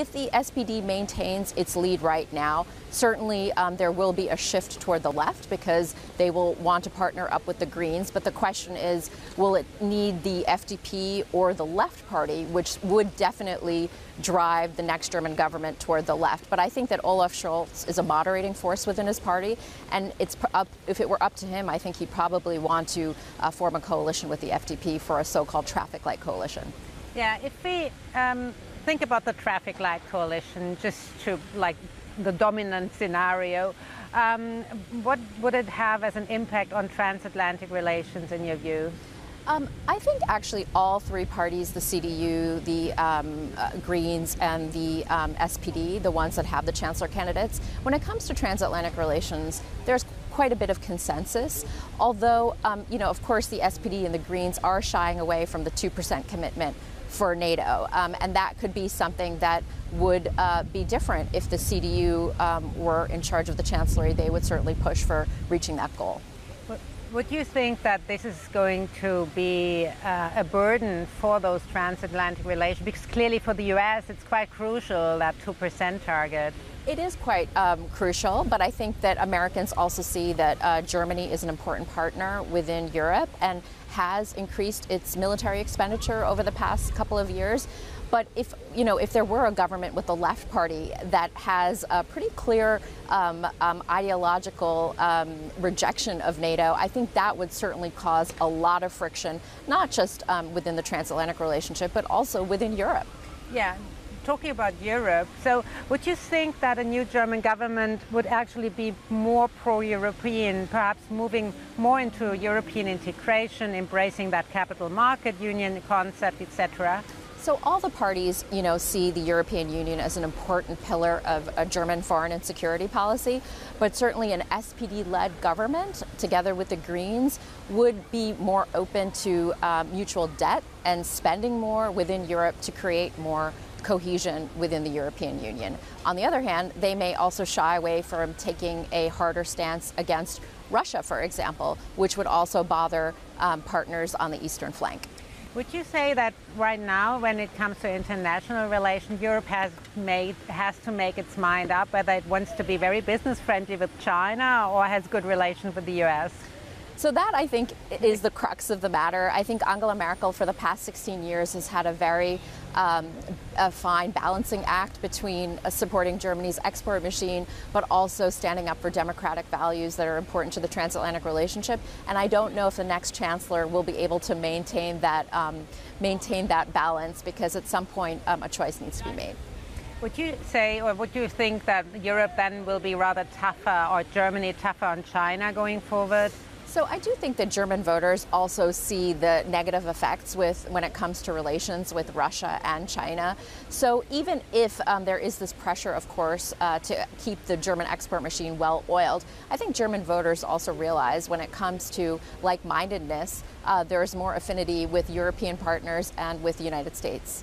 if the SPD maintains its lead right now, certainly um, there will be a shift toward the left because they will want to partner up with the Greens. But the question is, will it need the FDP or the Left Party, which would definitely drive the next German government toward the left. But I think that Olaf Scholz is a moderating force within his party, and it's up, if it were up to him, I think he'd probably want to uh, form a coalition with the FDP for a so-called traffic light coalition. Yeah, if we um, think about the traffic light coalition, just to like the dominant scenario, um, what would it have as an impact on transatlantic relations in your view? Um, I think actually all three parties, the CDU, the um, uh, Greens, and the um, SPD, the ones that have the chancellor candidates, when it comes to transatlantic relations, there's quite a bit of consensus. Although, um, you know, of course, the SPD and the Greens are shying away from the 2% commitment for NATO. Um, and that could be something that would uh, be different if the CDU um, were in charge of the chancellery. They would certainly push for reaching that goal. Would you think that this is going to be uh, a burden for those transatlantic relations? Because clearly for the US, it's quite crucial, that 2% target. It is quite um, crucial, but I think that Americans also see that uh, Germany is an important partner within Europe and has increased its military expenditure over the past couple of years. But if you know, if there were a government with the left party that has a pretty clear um, um, ideological um, rejection of NATO, I think that would certainly cause a lot of friction, not just um, within the transatlantic relationship, but also within Europe. Yeah, talking about Europe, so would you think that a new German government would actually be more pro-European, perhaps moving more into European integration, embracing that capital market union concept, etc.? So all the parties, you know, see the European Union as an important pillar of a German foreign and security policy, but certainly an SPD-led government, together with the Greens, would be more open to uh, mutual debt and spending more within Europe to create more cohesion within the European Union. On the other hand, they may also shy away from taking a harder stance against Russia, for example, which would also bother um, partners on the eastern flank. Would you say that right now, when it comes to international relations, Europe has made has to make its mind up whether it wants to be very business friendly with China or has good relations with the U.S.? So that I think is the crux of the matter. I think Angela Merkel for the past 16 years has had a very um, a fine balancing act between uh, supporting Germany's export machine, but also standing up for democratic values that are important to the transatlantic relationship. And I don't know if the next chancellor will be able to maintain that um, maintain that balance because at some point um, a choice needs to be made. Would you say, or would you think that Europe then will be rather tougher, or Germany tougher on China going forward? So I do think that German voters also see the negative effects with when it comes to relations with Russia and China. So even if um, there is this pressure, of course, uh, to keep the German export machine well oiled, I think German voters also realize when it comes to like-mindedness, uh, there is more affinity with European partners and with the United States.